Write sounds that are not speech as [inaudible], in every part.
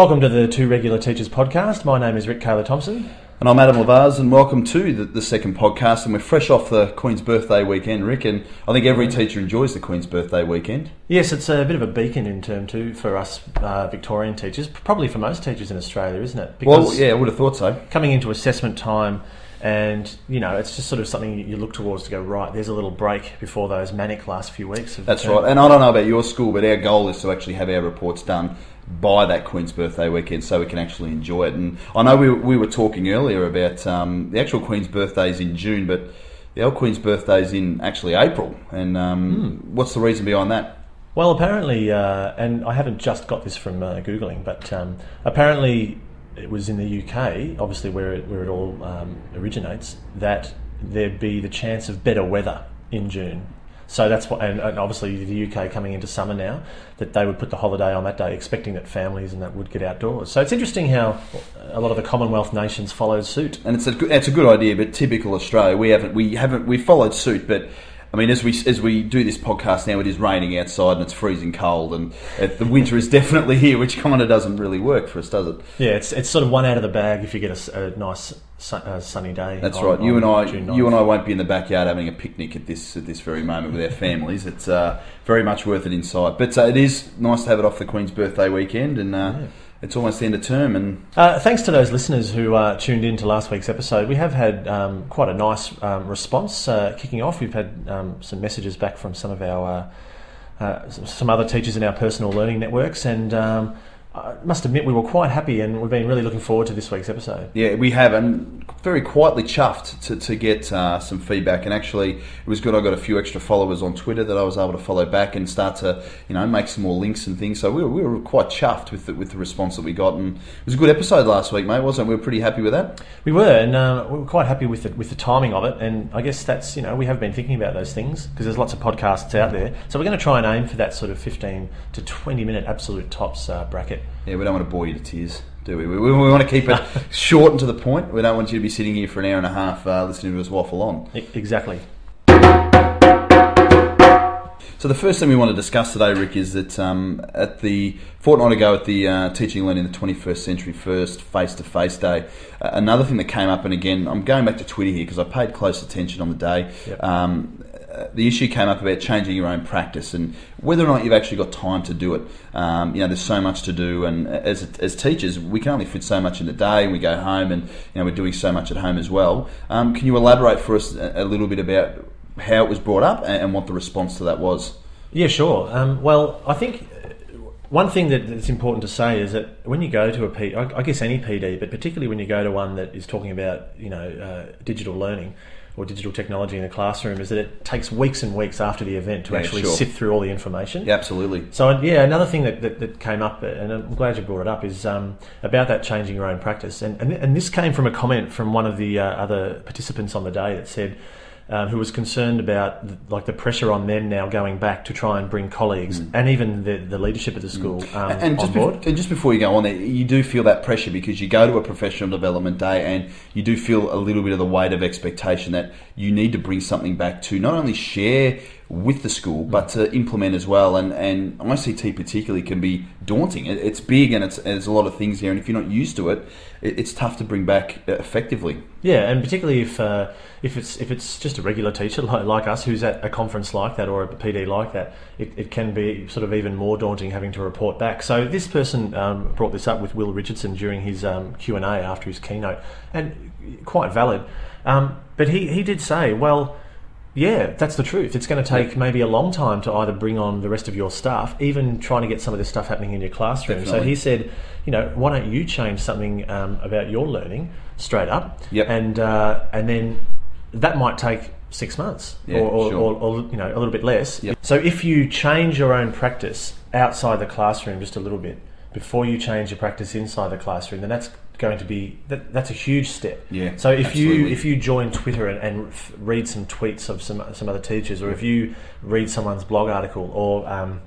Welcome to the Two Regular Teachers podcast. My name is Rick Kaler Thompson. And I'm Adam Lavaz, and welcome to the, the, second podcast. And we're fresh off the Queen's birthday weekend, Rick. And I think every teacher enjoys the Queen's birthday weekend. Yes, it's a bit of a beacon in term two for us uh, Victorian teachers, probably for most teachers in Australia, isn't it? Because well, yeah, I would have thought so. Coming into assessment time, and you know, it's just sort of something you look towards to go right. There's a little break before those manic last few weeks. That's right. And I don't know about your school, but our goal is to actually have our reports done by that Queen's birthday weekend so we can actually enjoy it. And I know we, we were talking earlier about um, the actual Queen's birthday is in June, but the old Queen's birthday is in actually April. And um, mm. what's the reason behind that? Well, apparently, uh, and I haven't just got this from uh, Googling, but um, apparently it was in the UK, obviously where it, where it all um, originates, that there'd be the chance of better weather in June. So that's what, and, and, obviously the UK coming into summer now, that they would put the holiday on that day, expecting that families and that would get outdoors. So it's interesting how a lot of the Commonwealth nations followed suit. And it's a it's a good idea, but typical Australia, we haven't we haven't we followed suit, but. I mean, as we as we do this podcast now, it is raining outside and it's freezing cold, and it, the winter is [laughs] definitely here, which kind of doesn't really work for us, does it? Yeah, it's it's sort of one out of the bag if you get a, a nice uh, sunny day. That's on, right. You and I, you and I won't be in the backyard having a picnic at this at this very moment with our families. It's uh, very much worth it inside. But uh, it is nice to have it off the Queen's birthday weekend, and uh, yeah. It's almost the end of term. And uh, thanks to those listeners who uh, tuned in to last week's episode, we have had um, quite a nice um, response kicking off. We've had um, some messages back from some of our some other teachers in our personal learning networks, and um, I must admit we were quite happy and we've been really looking forward to this week's episode. Yeah, we have, and very quietly chuffed to, to get uh, some feedback. And actually, it was good. I got a few extra followers on Twitter that I was able to follow back and start to, you know, make some more links and things. So we were, we were quite chuffed with the, with the response that we got, and it was a good episode last week, mate. Wasn't it? We were pretty happy with that. We were, and uh, we were quite happy with the, with the timing of it. And I guess that's you know we have been thinking about those things because there's lots of podcasts out there. So we're going to try and aim for that sort of 15 to 20 minute absolute tops uh, bracket. Yeah, we don't want to bore you to tears, do we? We, we, we want to keep it [laughs] short and to the point. We don't want you to be sitting here for an hour and a half uh, listening to us waffle on. Exactly. So the first thing we want to discuss today, Rick, is that um, at the fortnight ago at the uh, Teaching Learning the 21st Century First face-to-face day, uh, another thing that came up, and again, I'm going back to Twitter here because I paid close attention on the day. Yep. Um, the issue came up about changing your own practice and whether or not you've actually got time to do it. Um, you know, there's so much to do, and as, as teachers, we can only fit so much in the day. We go home, and you know, we're doing so much at home as well. Um, can you elaborate for us a, a, little bit about how it was brought up and, and what the response to that was? Yeah, sure. Um, well, I think one thing that it's important to say is that when you go to a P, I guess any PD, but particularly when you go to one that is talking about you know uh, digital learning or digital technology in the classroom is that it takes weeks and weeks after the event to yeah, actually sure. sift through all the information. Yeah, absolutely. So yeah, another thing that, that, that, came up, and I'm glad you brought it up, is um, about that changing your own practice. And, and, and this came from a comment from one of the uh, other participants on the day that said, um, who was concerned about the, like the pressure on them now going back to try and bring colleagues mm. and even the, the leadership of the school mm. um, and, just board. and just before you go on there, you do feel that pressure because you go to a professional development day and you do feel a little bit of the weight of expectation that you need to bring something back to not only share with the school, but to implement as well. And, and ICT particularly can be daunting. it's big and it's, there's a lot of things here, and if you're not used to it, it's tough to bring back effectively. Yeah, and particularly if uh, if it's if it's just a regular teacher [laughs] like, like, us who's at a conference like that or a PD like that, it, it can be sort of even more daunting having to report back. So this person um, brought this up with Will Richardson during his um, Q and A after his keynote, and quite valid. Um, but he he did say, well yeah, that's the truth. It's going to take maybe a long time to either bring on the rest of your staff, even trying to get some of this stuff happening in your classroom. Definitely. So he said, you know, why don't you change something um, about your learning straight up, yep. and uh, and then that might take six months yeah, or, or, sure. or, or, you know a little bit less. Yep. So if you change your own practice outside the classroom just a little bit before you change your practice inside the classroom, then that's going to be that, that's a huge step. Yeah. So if absolutely. you if you join Twitter and, and read some tweets of some some other teachers, or if you read someone's blog article, or um,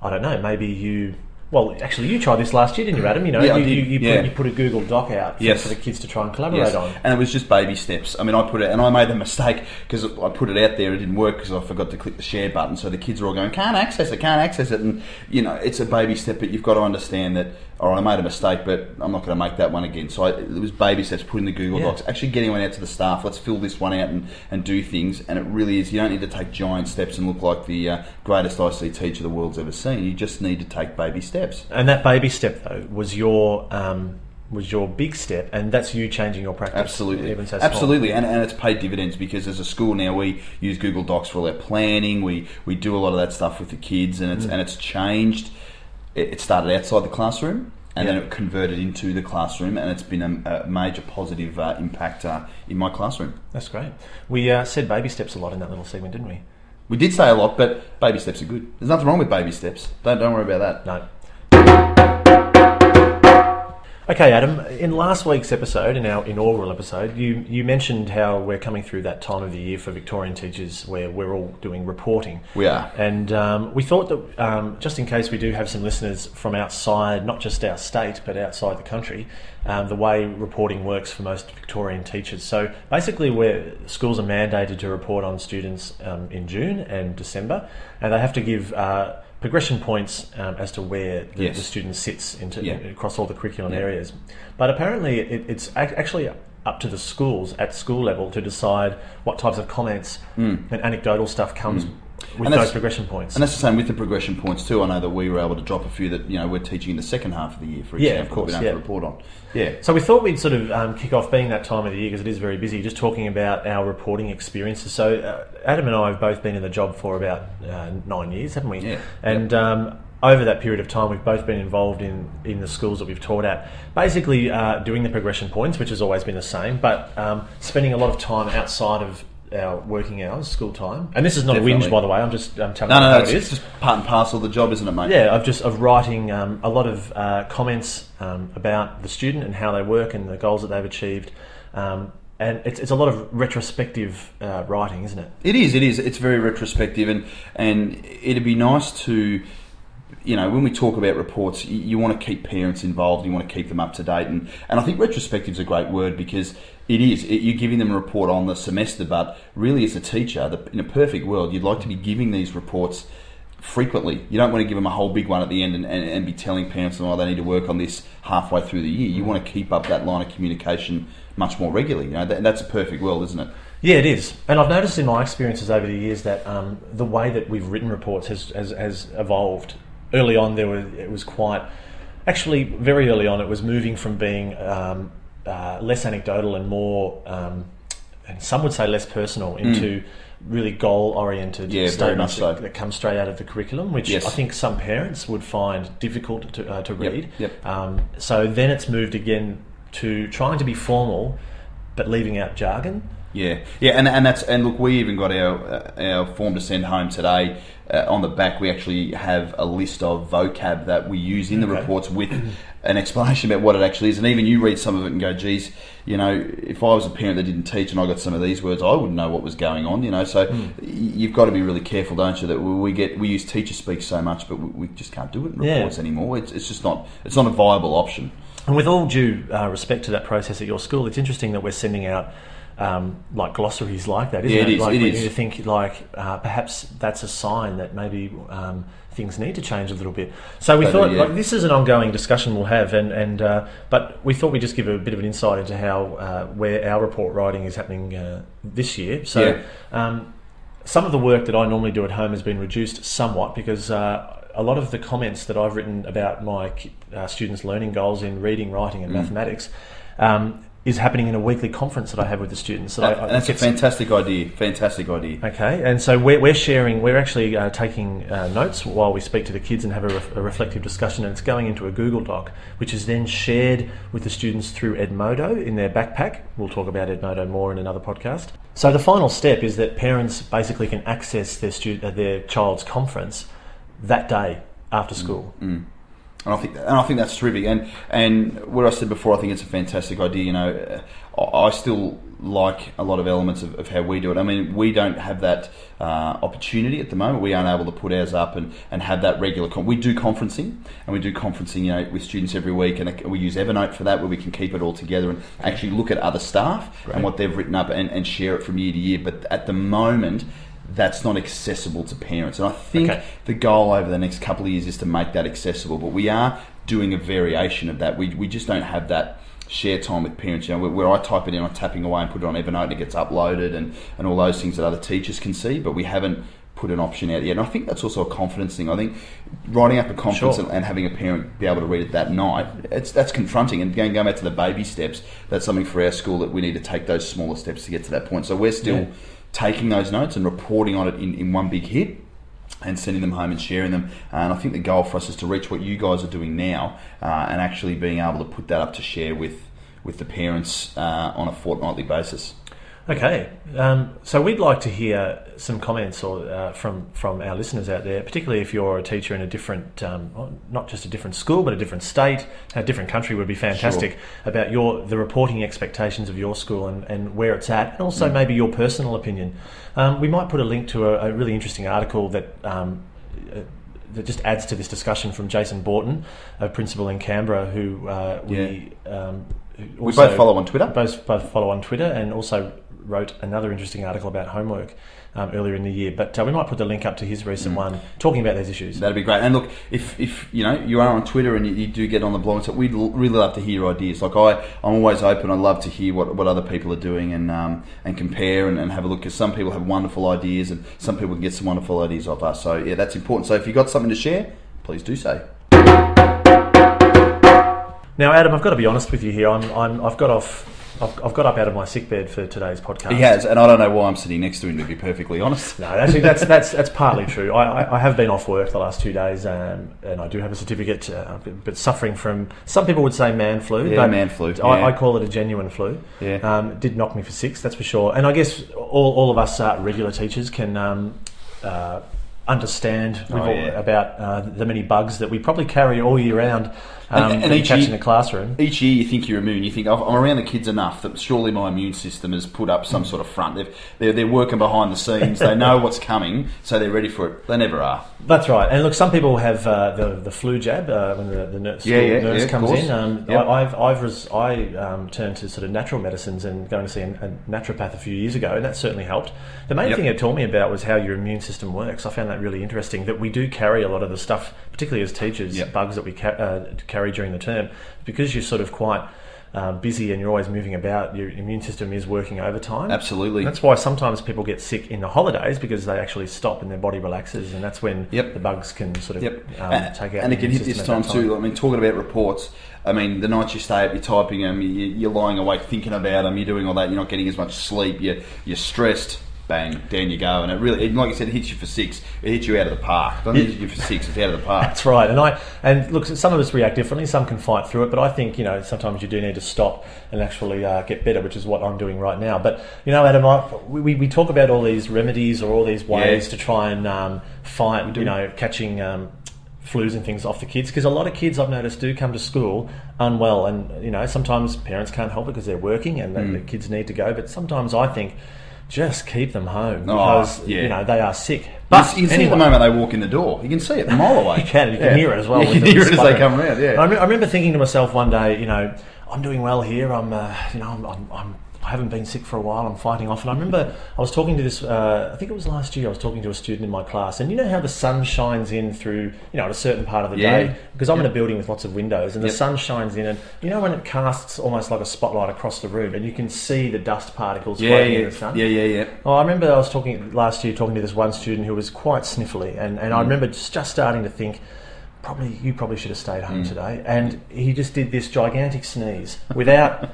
I don't know, maybe you well, actually, you tried this last year, didn't you, Adam? You know, yeah, you, you, you, yeah. put, you, put, a Google Doc out for, yes. for, the kids to try and collaborate yes. on. And it was just baby steps. I mean, I put it, and I made the [laughs] mistake because I put it out there, it didn't work because I forgot to click the share button. So the kids are all going, can't access it, can't access it. And, you know, it's a baby step, but you've got to understand that all right, I made a mistake, but I'm not going to make that one again. So I, it was baby steps, putting the Google Yeah. Docs, actually getting one out to the staff. Let's fill this one out and, and do things. And it really is. You don't need to take giant steps and look like the uh, greatest IC teacher the world's ever seen. You just need to take baby steps. And that baby step though was your um, was your big step, and that's you changing your practice. Absolutely, even so absolutely, and, and it's paid dividends because as a school now we use Google Docs for all our planning. We we do a lot of that stuff with the kids, and Mm. it's and it's changed. It, started outside the classroom, and then it converted into the classroom, and it's been a, a major positive uh, impact uh, in my classroom. That's great. We uh, said baby steps a lot in that little segment, didn't we? We did say a lot, but baby steps are good. There's nothing wrong with baby steps. Don't don't worry about that. No. Okay, Adam. In last week's episode, in our inaugural episode, you, you mentioned how we're coming through that time of the year for Victorian teachers where we're all doing reporting. We are. And um, we thought that um, just in case we do have some listeners from outside, not just our state, but outside the country, um, the way reporting works for most Victorian teachers. So basically, where schools are mandated to report on students um, in June and December, and they have to give uh, progression points um, as to where the, Yes. the student sits into, Yeah. across all the curriculum Yeah. areas. But apparently, it, it's ac- actually up to the schools at school level to decide what types of comments and anecdotal stuff comes with. And those progression points. And that's the same with the progression points too. I know that we were able to drop a few that you know we're teaching in the second half of the year, for Yeah, example. of course, we don't have to report on. Yeah. So we thought we'd sort of um, kick off, being that time of the year because it is very busy, just talking about our reporting experiences. So uh, Adam and I have both been in the job for about uh, nine years, haven't we? Yeah. And um, over that period of time, we've both been involved in, in the schools that we've taught at, basically uh, doing the progression points, which has always been the same, but um, spending a lot of time outside of our working hours, school time. And this is not a Definitely. whinge, by the way. I'm just um, telling No, you no, how no. It's just part and parcel of the job, isn't it, mate? Yeah, I've just of writing um, a lot of uh, comments um, about the student and how they work and the goals that they've achieved. Um, and it's, it's a lot of retrospective uh, writing, isn't it? It is. It is. It's very retrospective, and and it'd be nice to, you know, when we talk about reports, you, you want to keep parents involved. You want to keep them up to date, and and I think retrospective is a great word because it is. It, you're giving them a report on the semester, but really, as a teacher, the, in a perfect world, you'd like to be giving these reports frequently. You don't want to give them a whole big one at the end and, and, and be telling parents, oh, they need to work on this halfway through the year. You want to keep up that line of communication much more regularly. You know, that, that's a perfect world, isn't it? Yeah, it is. And I've noticed in my experiences over the years that um, the way that we've written reports has, has, has evolved. Early on, there were it was quite, actually, very early on, it was moving from being um, uh, less anecdotal and more, um, and some would say less personal, into really goal oriented Mm. Yeah, statements so. that, that come straight out of the curriculum, which Yes. I think some parents would find difficult to, uh, to Yep, read. yep. Um, so then it's moved again to trying to be formal, but leaving out jargon. Yeah, yeah, and, and that's and look, we even got our our form to send home today. Uh, on the back, we actually have a list of vocab that we use in the Okay. reports with an explanation about what it actually is. And even you read some of it and go, "Geez, you know, if I was a parent that didn't teach and I got some of these words, I wouldn't know what was going on." You know, so y you've got to be really careful, don't you? That we get we use teacher speak so much, but we, we just can't do it in Yeah. reports anymore. It's, it's just not it's not a viable option. And with all due uh, respect to that process at your school, it's interesting that we're sending out um, like glossaries like that, isn't Yeah, it? it is, Like it we is. need to think like uh, perhaps that's a sign that maybe um, things need to change a little bit. So we They thought yeah. like this is an ongoing discussion we'll have, and and uh, but we thought we'd just give a bit of an insight into how uh, where our report writing is happening uh, this year. So. Yeah. Um, some of the work that I normally do at home has been reduced somewhat because uh, a lot of the comments that I've written about my uh, students' learning goals in reading, writing, and Mm. mathematics um, is happening in a weekly conference that I have with the students. So That- I- I that's a fantastic idea. Fantastic idea. Okay, and so we're, we're sharing, we're actually uh, taking uh, notes while we speak to the kids and have a, ref- a reflective discussion, and it's going into a Google Doc, which is then shared with the students through Edmodo in their backpack. We'll talk about Edmodo more in another podcast. So the final step is that parents basically can access their student, uh, their child's conference that day after school. Mm. And I think and I think that's terrific. And and where I said before, I think it's a fantastic idea. You know, I I still like a lot of elements of, of how we do it. I mean, we don't have that uh, opportunity at the moment. We aren't able to put ours up and, and have that regular. Con- we do conferencing, and we do conferencing, you know, with students every week, and we use Evernote for that, where we can keep it all together and actually look at other staff Great. and what they've written up and, and share it from year to year. But at the moment. That's not accessible to parents, and I think Okay. the goal over the next couple of years is to make that accessible. But we are doing a variation of that. We, we just don't have that share time with parents. You know, where, where I type it in, I'm tapping away and put it on Evernote, and it gets uploaded, and, and all those things that other teachers can see. But we haven't put an option out yet. And I think that's also a confidence thing. I think writing up a conference Sure. and, and having a parent be able to read it that night, it's that's confronting. And going, going back to the baby steps, that's something for our school that we need to take those smaller steps to get to that point. So we're still Yeah. Taking those notes and reporting on it in, in one big hit and sending them home and sharing them. And I think the goal for us is to reach what you guys are doing now uh, and actually being able to put that up to share with with the parents uh, on a fortnightly basis. Okay, um, so we'd like to hear some comments or uh, from from our listeners out there, particularly if you're a teacher in a different, um, not just a different school, but a different state, a different country would be fantastic. About your the reporting expectations of your school and, and where it's at, and also maybe your personal opinion. Um, we might put a link to a, a really interesting article that. Um, uh, that just adds to this discussion from Jason Borton, a principal in Canberra, who uh, we um, who We both follow on Twitter. both both follow on Twitter and also wrote another interesting article about homework um, earlier in the year. But uh, we might put the link up to his recent one talking about these issues. That'd be great. And look, if, if you know you are on Twitter and you, you do get on the blog, and stuff, we'd l- really love to hear your ideas. Like I, I'm always open. I love to hear what, what other people are doing and um, and compare and, and have a look. Because some people have wonderful ideas and some people can get some wonderful ideas off us. So yeah, that's important. So if you've got something to share, please do so. Now, Adam, I've got to be honest with you here. I'm, I'm I've got off. I've, I've got up out of my sick bed for today's podcast. He has, and I don't know why I'm sitting next to him. To be perfectly honest. No, actually, that's [laughs] that's that's partly true. I, I, I have been off work the last two days, um, and I do have a certificate, uh, but suffering from some people would say man flu. Yeah, but man flu, I, yeah. I call it a genuine flu. Yeah. Um, did knock me for six, that's for sure. And I guess all, all of us uh, regular teachers can um, uh, understand Oh, all- yeah. about uh, the many bugs that we probably carry all year round um, And- and each catch year- in the classroom. Each year you think you're immune. You think "Oh, I'm around the kids enough that surely my immune system has put up some sort of front. They've, they're, they're working behind the scenes. They know what's coming, so they're ready for it. They never are. That's right. And look, some people have uh, the the flu jab uh, when the, the nurse, Yeah, yeah, nurse yeah, comes in. Um, Yep. I, I've I've res- I um, turned to sort of natural medicines and going to see a, a naturopath a few years ago, and that certainly helped. The main Yep. thing it taught me about was how your immune system works. I found that really interesting. That we do carry a lot of the stuff, particularly as teachers, Yep. bugs that we ca- uh, carry during the term, because you're sort of quite. Uh, busy and you're always moving about, your immune system is working overtime. Absolutely. That's why sometimes people get sick in the holidays because they actually stop and their body relaxes, and that's when Yep. the bugs can sort of Yep. um, and, take out. and it can hit this system time too. I mean, talking about reports. I mean, the nights you stay up, you're typing them, you, you're lying awake thinking about them, you're doing all that, you're not getting as much sleep, you're, you're stressed. Bang, down you go, and it really, it, like you said, it hits you for six. It hits you out of the park. It doesn't hit you for six. It's out of the park. That's right, and I and look, some of us react differently. Some can fight through it, but I think you know sometimes you do need to stop and actually uh, get better, which is what I'm doing right now. But you know, Adam, I, we, we- talk about all these remedies or all these ways Yeah. to try and um, fight, you know, catching. Um, flus and things off the kids because a lot of kids I've noticed do come to school unwell and you know sometimes parents can't help it because they're working and Mm. the kids need to go but sometimes I think just keep them home Oh, because yeah. you know they are sick You but can see it the anyway- moment they walk in the door. You can see it a mile away. [laughs] you can. You can Yeah. hear it as well. [laughs] You with can hear it as they sputtering. come around. I, Yeah. re- I remember thinking to myself one day, you know, I'm doing well here. I'm, uh, you know, I'm, I'm, I'm, I haven't been sick for a while. I'm fighting off. And I remember I was talking to this. Uh, I think it was last year. I was talking to a student in my class, and you know how the sun shines in through, you know, at a certain part of the Yeah. day because I'm in a building with lots of windows, and the sun shines in, and you know when it casts almost like a spotlight across the room, and you can see the dust particles Yeah, floating in yeah, the sun. yeah, yeah, yeah. Oh, I remember I was talking last year, talking to this one student who was quite sniffly, and, and I Mm. remember just, just starting to think, probably you probably should have stayed home Mm. today. And he just did this gigantic sneeze without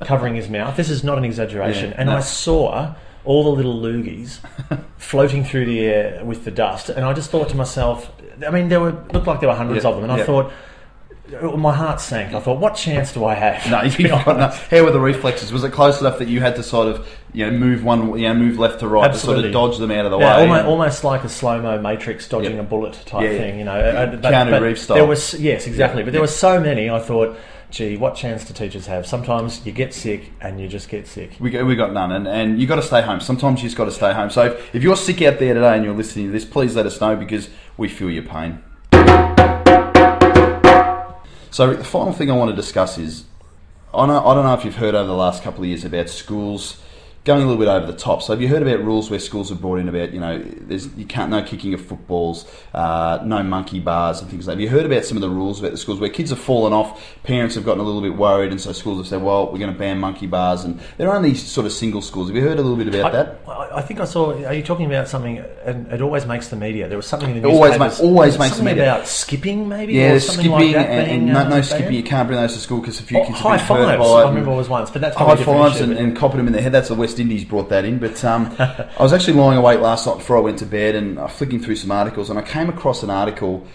[laughs] covering his mouth. This is not an exaggeration. Yeah, and no. I saw all the little loogies [laughs] floating through the air with the dust, and I just thought to myself, I mean, there were looked like there were hundreds of them, and I thought. My heart sank. I thought, what chance do I have? No, [laughs] [laughs] you've got no. How were the reflexes? Was it close enough that you had to sort of, you know, move one, you know, move left to right Absolutely. to sort of dodge them out of the Yeah, way? almost, almost like a slow mo Matrix dodging Yep. a bullet type Yeah, thing, you know. But, Keanu but Reeves style. There was yes, exactly. But there were so many. I thought, gee, what chance do teachers have? Sometimes you get sick and you just get sick. We got, we got none, and, and you got to stay home. Sometimes you just got to stay home. So if, if you're sick out there today and you're listening to this, please let us know because we feel your pain. So the final thing I want to discuss is, I, don't know if you've heard over the last couple of years about schools going a little bit over the top. So have you heard about rules where schools have brought in about you know there's you can't no kicking of footballs, uh, no monkey bars and things like. that. Have you heard about some of the rules about the schools where kids have fallen off? Parents have gotten a little bit worried, and so schools have said, well, we're going to ban monkey bars, and there are only sort of single schools. Have you heard a little bit about I, that? I think I saw. Are you talking about something? And it always makes the media. There was something in the It always makes- always makes the something media. about skipping, maybe. Yeah, or something skipping like that and, and no, uh, no skipping. You can't bring those to school because a few Oh, kids high have been hurt fives. by I remember was once, but that's high probably a different fives and, and copping them in the head. That's the West Indies brought that in. But um, [laughs] I was actually lying awake last night before I went to bed and I was flicking through some articles and I came across an article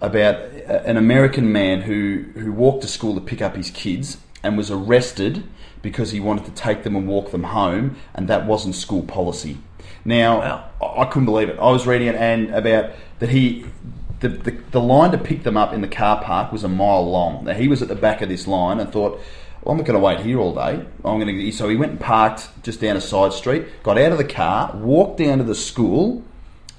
about an American man who, who walked to school to pick up his kids and was arrested because he wanted to take them and walk them home and that wasn't school policy. Now, Wow. I couldn't believe it. I was reading it and about that he the, the, the line to pick them up in the car park was a mile long. Now he was at the back of this line and thought, I'm not going to wait here all day. I'm going to. So he went and parked just down a side street, got out of the car, walked down to the school,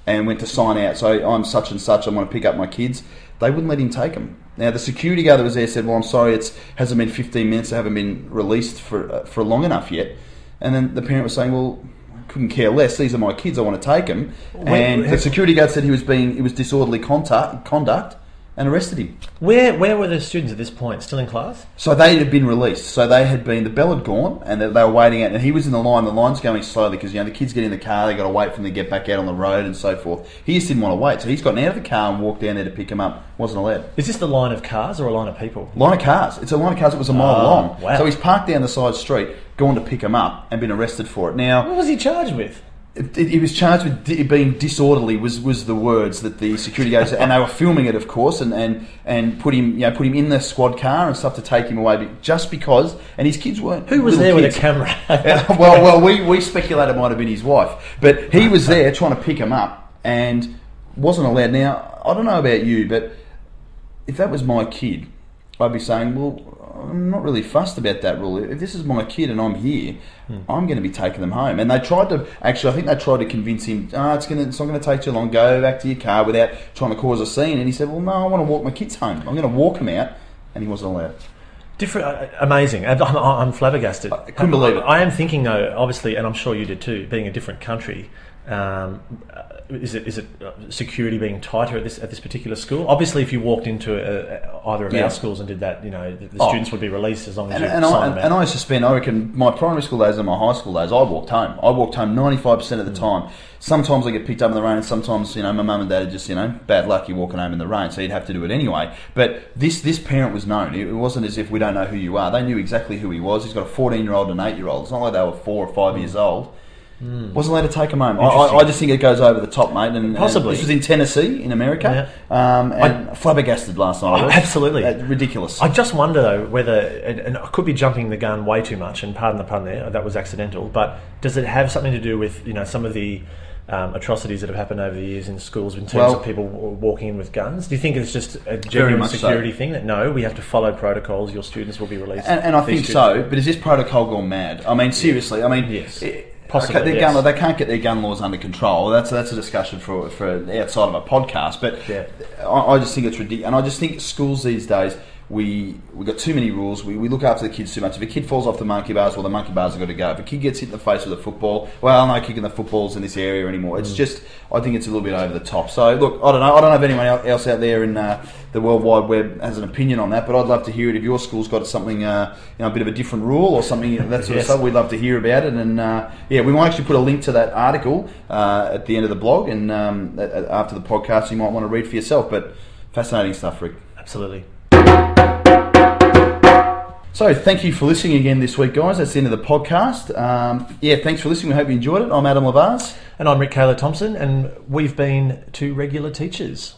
and went to sign out. So I'm such and such. I want to pick up my kids. They wouldn't let him take them. Now the security guard that was there said, "Well, I'm sorry, it's hasn't been 15 minutes. They haven't been released for uh, for long enough yet." And then the parent was saying, "Well." I Couldn't care less. These are my kids. I want to take them. Wait, And the security guard said he was being it was disorderly contact, conduct, and arrested him. Where where were the students at this point? Still in class? So they had been released. So they had been the bell had gone, and they, they were waiting out. And he was in the line. The line's going slowly because you know the kids get in the car. They got to wait for them to get back out on the road and so forth. He just didn't want to wait, so he's gotten out of the car and walked down there to pick him up. wasn't allowed. Is this the line of cars or a line of people? Line of cars. It's a line of cars that was a mile Oh, long. wow. So he's parked down the side street, gone to pick him up, and been arrested for it. Now What was he charged with? He was charged with di- being disorderly. Was was the words that the security guards and they were filming it, of course, and, and, and put him you know put him in the squad car and stuff to take him away, just because. And his kids weren't. Who was there kids. with a camera? [laughs] Well, well, we, we speculate it might have been his wife, but he was there trying to pick him up and wasn't allowed. Now, I don't know about you, but if that was my kid, I'd be saying, well, I'm not really fussed about that rule. If this is my kid and I'm here, I'm going to be taking them home. And they tried to actually, I think they tried to convince him, ah, it's going to, it's not going to take too long. Go back to your car without trying to cause a scene. And he said, well, no, I want to walk my kids home. I'm going to walk them out, and he wasn't allowed. Different, uh, amazing. I'm, I'm- I'm flabbergasted. I couldn't believe it. I am thinking though, obviously, and I'm sure you did too. Being a different country, um, uh, is it is it uh, security being tighter at this at this particular school? Obviously, if you walked into a, a, either of Yeah. our schools and did that, you know, the, the Oh. students would be released as long as And, you and, sign I, them out. and I suspend, I reckon, my primary school days and my high school days, I walked home. I walked home 95% of the time. Sometimes I get picked up in the rain, and sometimes, you know, my mum and dad are just, you know, bad luck, you're walking home in the rain, so you'd have to do it anyway. But this, this parent was known. It wasn't as if we don't know who you are. They knew exactly who he was. He's got a 14 year old and an 8 year old. It's not like they were four or five years old. Wasn't allowed to take him home. I, I, I just think it goes over the top, mate. And, and Possibly. this was in Tennessee, in America. Um, and flabbergasted last night. Oh, absolutely. Uh, ridiculous. I just wonder though whether, and, and I could be jumping the gun way too much, and pardon the pun there, that was accidental. But does it have something to do with you know some of the um, atrocities that have happened over the years in schools in terms Well- of people w- walking in with guns? Do you think it's just a genuine much so. security thing that no, we have to follow protocols? Your students will be released, And, and I think students- so, but is this protocol gone mad? I mean, seriously. I mean, Yes. it- Possibly, okay, their yes. gun, they can't get their gun laws under control. That's that's a discussion for for outside of a podcast. But Yeah. I, I just think it's ridiculous, and I just think schools these days we we got too many rules. We, we look after the kids too much. If a kid falls off the monkey bars, well, the monkey bars are got to go. If a kid gets hit in the face with a football, well, no kicking the footballs in this area anymore. Mm. It's just I think it's a little bit over the top. So look, I don't know. I don't know if anyone else out there in uh, the World Wide Web has an opinion on that, but I'd love to hear it. If your school's got something, uh, you know, a bit of a different rule or something that sort of stuff, we'd love to hear about it. And uh, yeah, we might actually put a link to that article uh, at the end of the blog, and um, after the podcast, you might want to read for yourself. But fascinating stuff, Rick. absolutely. So, thank you for listening again this week, guys. That's the end of the podcast. Um, yeah, thanks for listening. We hope you enjoyed it. I'm Adam Lavaz. And I'm Rick Kaler Thompson, and we've been two regular teachers.